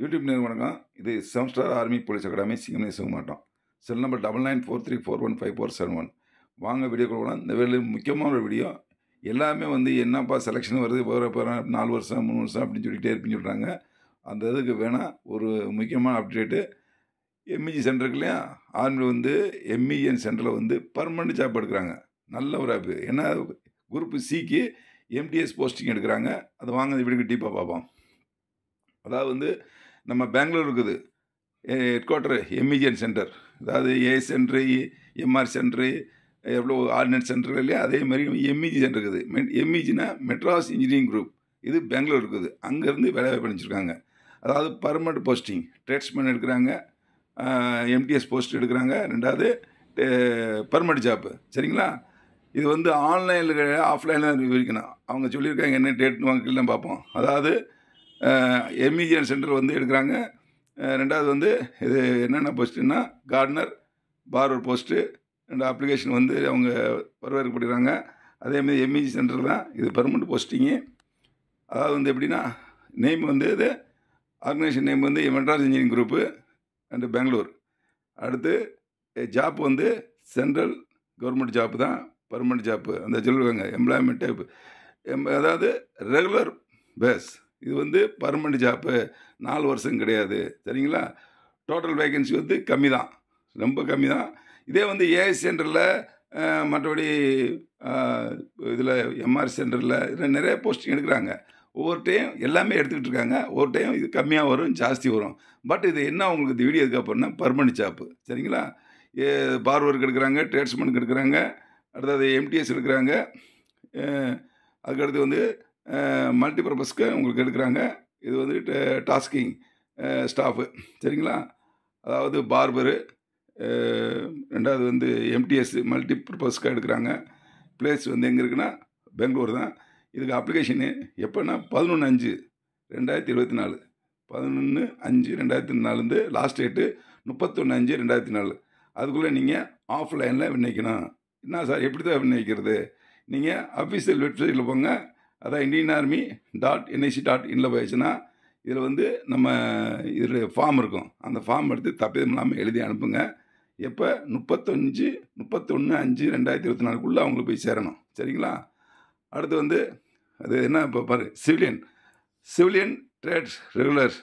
YouTube நேர் வணக்கம். இது seven star army police academy சிங்கம்னே சிங்க மாட்டோம். Cell number double nine four three four one five four seven one. வாங்க வீடியோ கொடுக்கலாம் இந்த வேலையில் முக்கியமான ஒரு வீடியோ. எல்லாமே வந்து என்னப்பா செலெக்ஷன் வருது போகிற போகிற நாலு வருஷம் மூணு வருஷம் அப்படின்னு சொல்லிகிட்டே இருப்பின்னு சொல்கிறாங்க அந்த இதுக்கு வேணால் ஒரு முக்கியமான அப்டேட்டு எம்இஜி சென்டருக்கு இல்லையா? வந்து எம்இஎன் சென்டரில் வந்து பர்மனெண்ட் ஜாப் எடுக்கிறாங்க. நல்ல ஒரு ஆப்பு ஏன்னா குரூப் சிக்கு எம்டிஎஸ் போஸ்டிங் எடுக்கிறாங்க. அதை வாங்க இந்த வீடியோக்கு டீப்பாக பார்ப்போம். அதாவது வந்து நம்ம பெங்களூர் இருக்குது. ஹெட் குவார்ட்டர் எம்இஜிஎன் சென்டர் அதாவது ஏ சென்ட்ரு எம்ஆர் சென்ட்ரு எவ்வளோ ஆர்டினன்ஸ் சென்டர் இல்லையா? அதே மாதிரி எம்இஜி சென்டர் இருக்குது. எம்இஜினா மெட்ராஸ் இன்ஜினியரிங் குரூப் இது பெங்களூர் இருக்குது. அங்கேருந்து வேலை வாய்ப்பு அதாவது பர்மனெண்ட் போஸ்டிங் ட்ரேட்ஸ்மேன் எடுக்கிறாங்க. எம்டிஎஸ் போஸ்ட் எடுக்கிறாங்க. ரெண்டாவது பர்மனெண்ட் ஜாப்பு சரிங்களா? இது வந்து ஆன்லைனில் ஆஃப்லைனில் விவரிக்கணும். அவங்க சொல்லியிருக்காங்க என்ன டேட்னு வாங்கலாம் பார்ப்போம். அதாவது எம்இஜிஎன் சென்டர் வந்து எடுக்கிறாங்க. ரெண்டாவது வந்து இது என்னென்ன போஸ்ட்டுன்னா கார்டனர் பார்வர் போஸ்ட்டு ரெண்டு அப்ளிகேஷன் வந்து அவங்க வரவேற்கப்படுகிறாங்க. அதேமாதிரி எம்இஜி சென்டர் தான் இது பெர்மனண்ட் போஸ்டிங்கு அதாவது வந்து எப்படின்னா நேம் வந்து இது ஆர்கனைசேஷன் நேம் வந்து Madras engineering group and Bangalore அடுத்து ஜாப் வந்து சென்ட்ரல் கவர்மெண்ட் ஜாப் தான் பர்மனெண்ட் ஜாப்பு அந்த சொல்லியிருக்காங்க எம்ப்ளாய்மெண்ட் டைப் எம் அதாவது ரெகுலர் பேஸ் இது வந்து பர்மனெண்ட் ஜாப்பு நாலு வருஷம் கிடையாது. சரிங்களா? டோட்டல் வேகன்சி வந்து கம்மி தான். ரொம்ப கம்மி தான். இதே வந்து ஏஐ சென்டரில் மற்றபடி இதில் எம்ஆர் சென்டரில் இதில் நிறைய போஸ்டிங் எடுக்கிறாங்க. ஒவ்வொரு டைம் எல்லாமே எடுத்துக்கிட்டு இருக்காங்க. ஒவ்வொரு டைம் இது கம்மியாக வரும் ஜாஸ்தி வரும். பட் இது என்ன உங்களுக்கு இந்த வீடியோ எதுக்கு பர்மனெண்ட் ஜாப்பு சரிங்களா? பார்வருக்கு எடுக்கிறாங்க ட்ரேட்ஸ்மேனுக்கு எடுக்கிறாங்க அடுத்தது எம்டிஎஸ் எடுக்கிறாங்க. அதுக்கடுத்து வந்து மல்டிபர்பஸ்க்கு உங்களுக்கு எடுக்கிறாங்க. இது வந்து டாஸ்கிங் ஸ்டாஃபு சரிங்களா? அதாவது பார்பரு ரெண்டாவது வந்து எம்டிஎஸ் மல்டிபர்பஸ்க்காக எடுக்கிறாங்க. பிளேஸ் வந்து எங்கே இருக்குன்னா பெங்களூர் தான். இதுக்கு அப்ளிகேஷனு எப்போன்னா பதினொன்று அஞ்சு ரெண்டாயிரத்தி இருபத்தி நாலு. பதினொன்று அஞ்சு ரெண்டாயிரத்தி நாலுலேருந்து லாஸ்ட் டேட்டு முப்பத்தொன்று அஞ்சு ரெண்டாயிரத்தி நாலு. அதுக்குள்ளே நீங்கள் ஆஃப்லைனில் விண்ணிக்கணும் என்ன சார் எப்படி தான் விண்ணயிக்கிறது நீங்கள் அஃபீஷியல் வெப்சைட்டில் போங்க. அதான் Indian army dot NIC dot இன்ல போயிடுச்சுன்னா இதில் வந்து நம்ம இதில் ஃபார்ம் இருக்கும். அந்த ஃபார்ம் எடுத்து தப்பிதம் இல்லாமல் எழுதி அனுப்புங்க. எப்போ? முப்பத்தஞ்சு முப்பத்தொன்று அஞ்சு ரெண்டாயிரத்தி இருபத்தி நாலுக்குள்ளே அவங்களுக்கு போய் சேரணும். சரிங்களா? அடுத்து வந்து அது என்ன இப்போ பாரு civilian civilian trades regular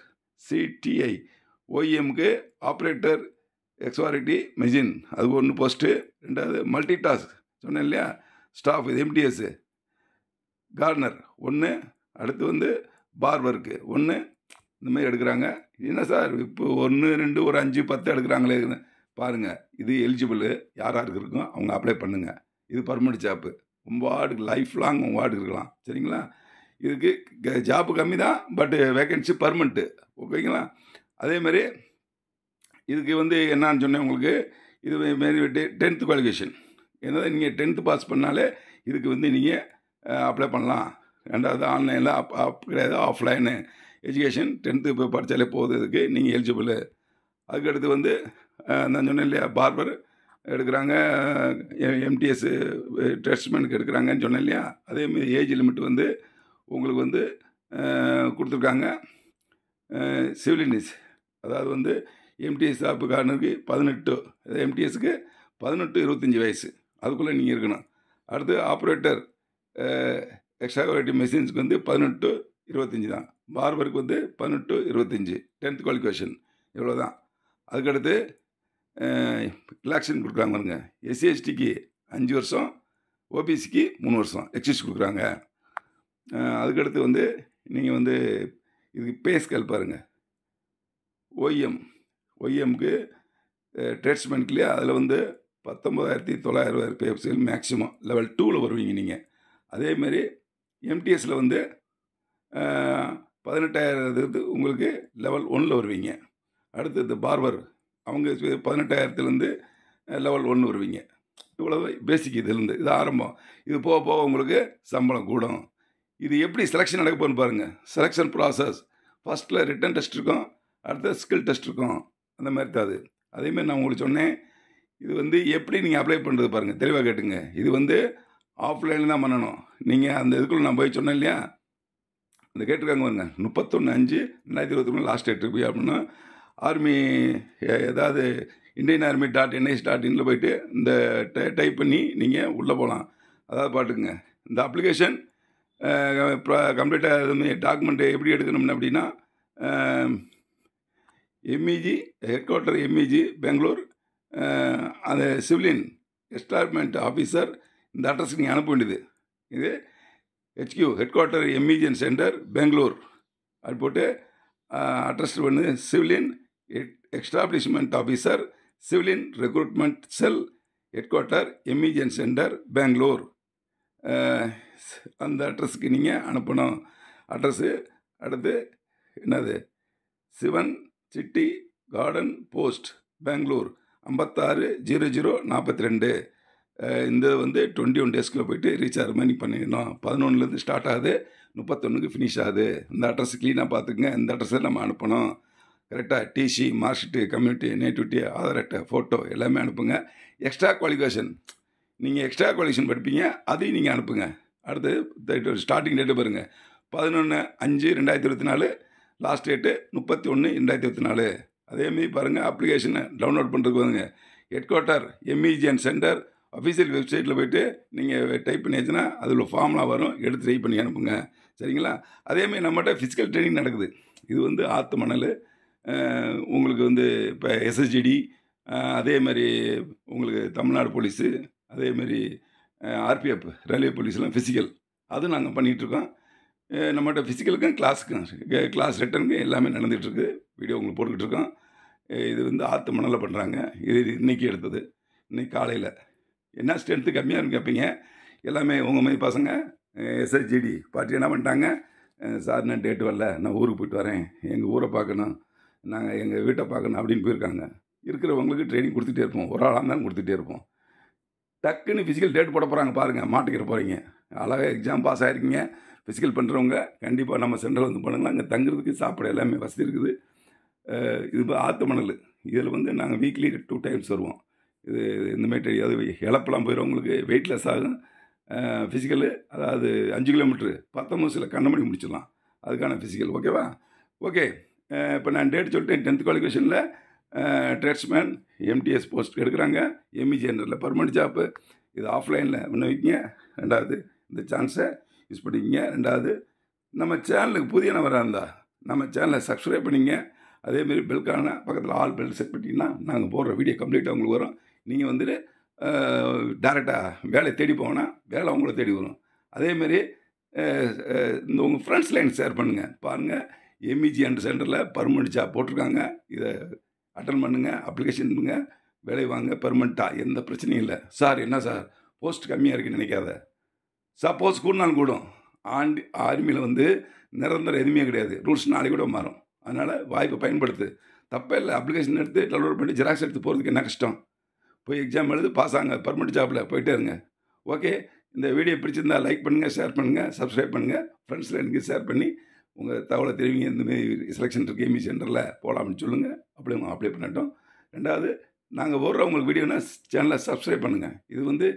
CDI ஓஇஎம்க்கு operator எக்ஸ்வாரிட்டி மெஷின் அது ஒன்று போஸ்ட்டு ரெண்டாவது மல்டி டாஸ்க் சொன்னேன் இல்லையா? ஸ்டாஃப் இது எம்டிஎஸ்ஸு கார்டனர் ஒன்று அடுத்து வந்து பார்பருக்கு ஒன்று இந்த மாதிரி எடுக்கிறாங்க. என்ன சார் இப்போ ஒன்று ரெண்டு ஒரு அஞ்சு பத்து எடுக்கிறாங்களே பாருங்கள் இது எலிஜிபிள் யார் யாருக்கு இருக்கும் அவங்க அப்ளை பண்ணுங்கள் இது பர்மனெண்ட் ஜாப்பு உங்கள் வார்டுக்கு லைஃப் லாங் உங்கள் வார்டுக்கு இருக்கலாம். சரிங்களா? இதுக்கு ஜாப்பு கம்மி தான் பட்டு வேக்கன்சி பர்மனெண்ட்டு ஓகேங்களா? அதேமாதிரி இதுக்கு வந்து என்னான்னு சொன்னேன் உங்களுக்கு. இது மாரி டென்த்து குவாலிஃபிகேஷன் என்னதான் நீங்கள் டென்த்து பாஸ் பண்ணாலே இதுக்கு வந்து நீங்கள் அப்ளை பண்ணலாம். ரெண்டாவது ஆன்லைனில் அப் அப் கிடையாது ஆஃப்லைனு எஜுகேஷன் டென்த்து இப்போ படித்தாலே போகிறதுக்கு நீங்கள் எலிஜிபிள் அதுக்கடுத்து வந்து நான் சொன்னேன் இல்லையா பார்பர் எடுக்கிறாங்க எம்டிஎஸ் டெஸ்ட்மெண்ட்டுக்கு எடுக்கிறாங்கன்னு சொன்னேன் இல்லையா? அதேமாரி ஏஜ் லிமிட் வந்து உங்களுக்கு வந்து கொடுத்துருக்காங்க. சிவிலினிஸ் அதாவது வந்து எம்டிஎஸ் ஆப்புக்காரனுக்கு பதினெட்டு எம்டிஎஸ்க்கு பதினெட்டு இருபத்தஞ்சி வயசு. அதுக்குள்ளே நீங்கள் இருக்கணும். அடுத்து ஆப்ரேட்டர் எக்ஸ்ட்ரா மெஷின்ஸ்க்கு வந்து பதினெட்டு இருபத்தஞ்சி தான். பார்பருக்கு வந்து பதினெட்டு இருபத்தஞ்சி. டென்த் குவாலிஃபிகேஷன் இவ்வளோ தான் அதுக்கடுத்து ரிலாக்ஷன் கொடுக்குறாங்க பாருங்க. எஸ்சிஎஸ்டிக்கு அஞ்சு வருஷம் ஓபிசிக்கு மூணு வருஷம் எக்ஸிஸ் கொடுக்குறாங்க. அதுக்கடுத்து வந்து நீங்கள் வந்து இதுக்கு பே ஸ்கேல் பாருங்கள் ஒய்எம் ஒய்எம்க்கு ட்ரேட்ஸ்மெண்ட்லேயே அதில் வந்து பத்தொம்பதாயிரத்தி தொள்ளாயிரம் பே ஸ்கேல் மேக்ஸிமம் லெவல் டூவில் வருவீங்க நீங்கள் அதேமாரி எம்டிஎஸில் வந்து பதினெட்டாயிரத்து உங்களுக்கு லெவல் ஒன்றில் வருவீங்க. அடுத்தது பார்பர் அவங்க பதினெட்டாயிரத்துலேருந்து லெவல் ஒன்று வருவீங்க. இவ்வளோ பேசிக் இதுலேருந்து இது ஆரம்பம். இது போக போக உங்களுக்கு சம்பளம் கூடும். இது எப்படி செலெக்ஷன் நடக்க பாருங்கள் செலெக்ஷன் ப்ராசஸ் ஃபஸ்ட்டில் ரிட்டன் டெஸ்ட் இருக்கும். அடுத்த ஸ்கில் டெஸ்ட் இருக்கும். அந்த மாதிரி தான் அது. அதேமாதிரி நான் உங்களுக்கு சொன்னேன். இது வந்து எப்படி நீங்கள் அப்ளை பண்ணுறது பாருங்கள் தெளிவாக கேட்டுங்க. இது வந்து ஆஃப்லைனில் தான் பண்ணணும். நீங்கள் அந்த இதுக்குள்ளே நான் போய் சொன்னேன் இல்லையா? இந்த கேட்டிருக்காங்க பாருங்க. முப்பத்தொன்று அஞ்சு ரெண்டாயிரத்தி இருபத்தி மூணு லாஸ்ட் டேட் போய் அப்படின்னா ஆர்மி ஏதாவது Indian army dot NIC dot இன்ல போயிட்டு இந்த டைப் பண்ணி நீங்கள் உள்ளே போகலாம் அதாவது பாட்டுக்குங்க. இந்த அப்ளிகேஷன் கம்ப்ளீட்டாக டாக்குமெண்ட் எப்படி எடுக்கணும்னு அப்படின்னா MEG head quarter MEG Bangalore அந்த சிவிலியன் எஸ்டாப்மெண்ட் ஆஃபீஸர் இந்த அட்ரஸ்க்கு நீங்கள் அனுப்ப வேண்டியது. இது HQ head quarter MEGN centre Bangalore அது போட்டு அட்ரஸ் பண்ணு. Civilian establishment officer civilian recruitment cell head quarter MEGN centre Bangalore அந்த அட்ரஸுக்கு நீங்கள் அனுப்பணும். அட்ரஸ்ஸு அடுத்து என்னது? Sivan city garden post Bangalore ஐம்பத்தாறு ஜீரோ ஜீரோ நாற்பத்தி ரெண்டு. இந்த வந்து டுவெண்ட்டி ஒன் டேஸ்க்குள்ளே போயிட்டு ரீச் ஆகிற மாதிரி பண்ணிடணும் பதினொன்றுலேருந்து ஸ்டார்ட் ஆகுது முப்பத்தொன்றுக்கு ஃபினிஷ் ஆகுது. இந்த அட்ரஸ் க்ளீனாக பார்த்துக்குங்க இந்த அட்ரஸில் நம்ம அனுப்பணும். கரெக்டாக TC marksheet community nativity Aadhaar அட்டை ஃபோட்டோ எல்லாமே அனுப்புங்க. எக்ஸ்ட்ரா குவாலிஃபிகேஷன் நீங்கள் எக்ஸ்ட்ரா குவாலிஃபிகேஷன் படிப்பீங்க அதையும் நீங்கள் அனுப்புங்க. அடுத்து ஸ்டார்டிங் டேட்டு பாருங்கள் பதினொன்று அஞ்சு ரெண்டாயிரத்தி இருபத்தி நாலு. லாஸ்ட் டேட்டு முப்பத்தி ஒன்று ரெண்டாயிரத்தி இருபத்தி நாலு. அதேமாரி பாருங்கள் அப்ளிகேஷனை டவுன்லோட் பண்ணுறதுக்கு வந்துங்க head quarter MEGN centre official வெப்சைட்டில் போய்ட்டு நீங்கள் டைப் பண்ணியாச்சுன்னா அதில் ஃபார்ம்லாம் வரும். எடுத்து ட்ரை பண்ணி அனுப்புங்க. சரிங்களா? அதேமாதிரி நம்மகிட்ட ஃபிசிக்கல் ட்ரைனிங் நடக்குது. இது வந்து ஆற்று மணல் உங்களுக்கு வந்து இப்போ எஸ்எஸ்ஜிடி அதே மாதிரி உங்களுக்கு தமிழ்நாடு போலீஸு அதேமாரி ஆர்பிஎஃப் ரயில்வே போலீஸ்லாம் ஃபிசிக்கல் அதுவும் நாங்கள் பண்ணிகிட்ருக்கோம். நம்மகிட்ட ஃபிசிக்கலுக்கும் கிளாஸுக்கும் கிளாஸ் ரிட்டனுக்கும் எல்லாமே நடந்துகிட்ருக்கு. வீடியோ உங்களுக்கு போட்டுக்கிட்டு இருக்கோம் இது வந்து ஆற்று மணலில் பண்ணுறாங்க இது இன்றைக்கி எடுத்தது. இன்றைக்கி காலையில். என்ன ஸ்ட்ரென்த்து கம்மியாக இருக்கு கேட்பீங்க எல்லாமே உங்கள் மாதிரி பசங்க எஸ்எஸ்ஜிடி பார்ட்டி என்ன பண்ணிட்டாங்க? சார் நான் டேட்டு வரல நான் ஊருக்கு போயிட்டு வரேன். எங்கள் ஊரை பார்க்கணும் நாங்கள் எங்கள் வீட்டை பார்க்கணும் அப்படின்னு போயிருக்காங்க. இருக்கிறவங்களுக்கு ட்ரைனிங் கொடுத்துட்டே இருப்போம். ஒரு ஆளாக இருந்தாலும் கொடுத்துட்டே இருப்போம். டக்குன்னு ஃபிசிக்கல் டேட் போட போகிறாங்க பாருங்கள் மாட்டிக்கிற போகிறீங்க அழகாக எக்ஸாம் பாஸ் ஆகிருக்கீங்க ஃபிசிக்கல் பண்ணுறவங்க கண்டிப்பாக நம்ம சென்டரில் வந்து பண்ணுங்கள் அங்கே தங்குறதுக்கு சாப்பிட எல்லாமே வசதி இருக்குது. இது ஆத்து மணல். இதில் வந்து நாங்கள் வீக்லி டூ டைம்ஸ் வருவோம். இது இந்த மாதிரி தெரியாது. இழப்பெல்லாம் போயிடுறவங்களுக்கு வெயிட்லெஸ் ஆகும். ஃபிசிக்கலு அதாவது அஞ்சு கிலோமீட்ரு பத்தொம்பது சில கண்ணமணி முடிச்சிடலாம். அதுக்கான ஃபிசிக்கல் ஓகேவா ஓகே இப்போ நான் டேட் சொல்லிட்டேன். டென்த் குவாலிஃபிகேஷனில் ட்ரேட்ஸ்மேன் எம்டிஎஸ் போஸ்ட் எடுக்கிறாங்க. எம்இ ஜெனரலில் பர்மனெண்ட் ஜாப்பு இது ஆஃப்லைனில் விண்ணப்பிங்க ரெண்டாவது இந்த சான்ஸை யூஸ் பண்ணிக்கிங்க. ரெண்டாவது நம்ம சேனலுக்கு புதிய நபராக இருந்தால் நம்ம சேனலை சப்ஸ்கிரைப் பண்ணிங்க. அதேமாரி பெல்கான பக்கத்தில் ஆல் பெல் செட் பண்ணிங்கன்னா நாங்கள் போடுற வீடியோ கம்ப்ளீட்டாக உங்களுக்கு வரும். நீங்கள் வந்துட்டு டேரெக்டாக வேலையை தேடி போனால் வேலை உங்களை தேடி வரும். அதேமாரி இந்த உங்கள் ஃப்ரெண்ட்ஸ் லைன் ஷேர் பண்ணுங்கள் பாருங்கள் எம்இஜி அண்ட் சென்டரில் பர்மனெண்ட் ஜாப் போட்டிருக்காங்க. இதை அட்டன் பண்ணுங்கள் அப்ளிகேஷன் பண்ணுங்க வேலை வாங்க பர்மனெண்ட்டாக எந்த பிரச்சனையும் இல்லை. சார் என்ன சார்? போஸ்ட் கம்மியாக இருக்குன்னு நினைக்காத. சப்போஸ் கூடினாலும் கூடும். ஆண்டி ஆர்மியில் வந்து நிரந்தரம் எதுவுமே கிடையாது. ரூல்ஸ் நாளைக்கு கூட மாறும். அதனால் வாய்ப்பை பயன்படுத்து. தப்பே இல்லை. அப்ளிகேஷன் எடுத்து டவுன்லோட் பண்ணி ஜெராக்ஸ் எடுத்து போகிறதுக்கு என்ன கஷ்டம்? போய் எக்ஸாம் எழுது பாஸ் ஆங்க. பர்மனெண்ட் ஜாப்பில் போயிட்டே இருங்க. ஓகே இந்த வீடியோ பிடிச்சிருந்தா லைக் பண்ணுங்கள் ஷேர் பண்ணுங்கள் சப்ஸ்கிரைப் பண்ணுங்கள் ஃப்ரெண்ட்ஸில் எனக்கு ஷேர் பண்ணி உங்கள் தகவலை தெரிவிங்க. இந்தமாரி செலெக்ஷன் இருக்குது எமி சென்டரில் போகலாம்னு சொல்லுங்கள் அப்படி அவங்க அப்ளை பண்ணட்டும். ரெண்டாவது நாங்கள் போடுற உங்களுக்கு வீடியோனா சேனலை சப்ஸ்கிரைப் பண்ணுங்கள் இது வந்து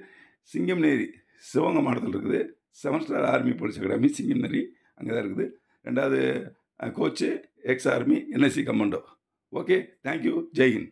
சிங்கம் நேரி சிவகங்கை மாவட்டத்தில் இருக்குது. Seven star army police academy Singam Neri அங்கே தான் இருக்குது. ரெண்டாவது coach ex army NSC commando okay thank you Jai Hind